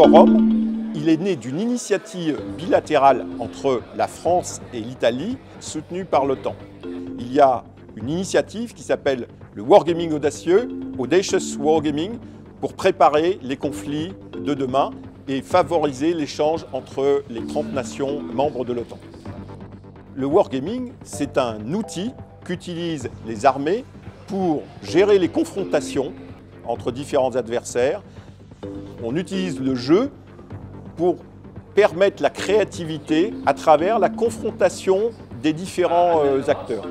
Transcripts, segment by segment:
forum, il est né d'une initiative bilatérale entre la France et l'Italie, soutenue par l'OTAN. Il y a une initiative qui s'appelle le Wargaming audacieux, Audacious Wargaming, pour préparer les conflits de demain et favoriser l'échange entre les 30 nations membres de l'OTAN. Le wargaming, c'est un outil qu'utilisent les armées pour gérer les confrontations entre différents adversaires. On utilise le jeu pour permettre la créativité à travers la confrontation des différents euh, acteurs.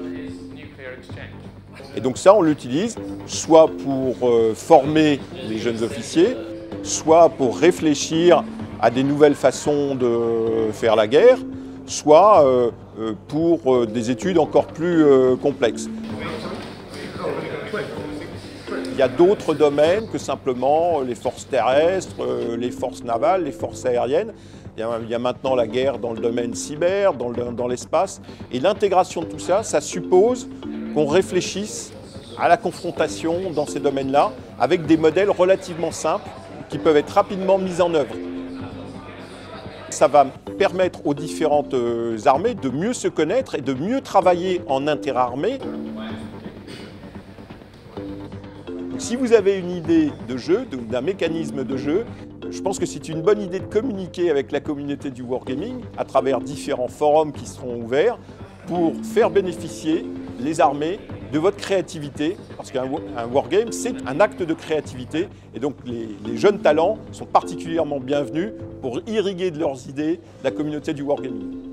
Et donc ça, on l'utilise soit pour euh, former les jeunes officiers, soit pour réfléchir à des nouvelles façons de faire la guerre, soit euh, pour des études encore plus complexes. Il y a d'autres domaines que simplement les forces terrestres, les forces navales, les forces aériennes. Il y, a, maintenant la guerre dans le domaine cyber, dans l'espace. Et l'intégration de tout ça, ça suppose qu'on réfléchisse à la confrontation dans ces domaines-là avec des modèles relativement simples qui peuvent être rapidement mis en œuvre. Ça va permettre aux différentes euh, armées de mieux se connaître et de mieux travailler en interarmée. Si vous avez une idée de jeu, d'un mécanisme de jeu, je pense que c'est une bonne idée de communiquer avec la communauté du wargaming à travers différents forums qui seront ouverts pour faire bénéficier les armées de votre créativité, parce qu'un wargame, c'est un acte de créativité, et donc les, les, jeunes talents sont particulièrement bienvenus pour irriguer de leurs idées la communauté du wargaming.